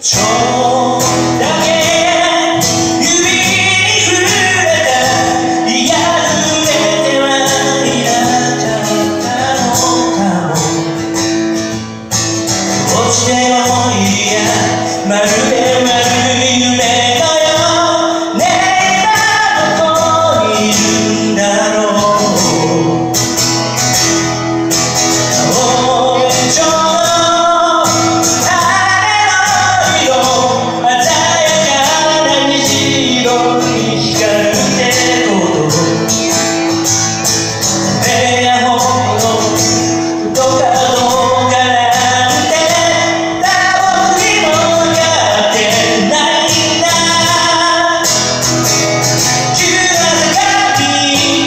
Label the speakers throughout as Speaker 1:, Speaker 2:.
Speaker 1: 错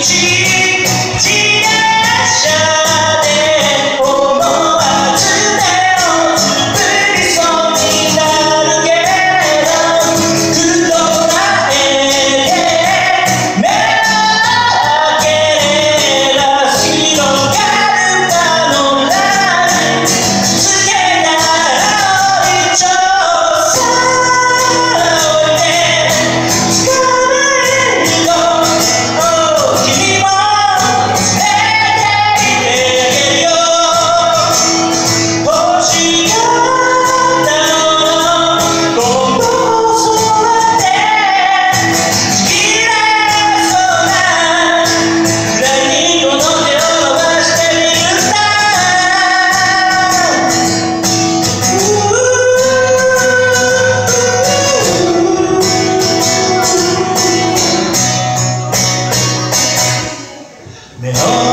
Speaker 1: sentir.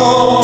Speaker 1: Oh.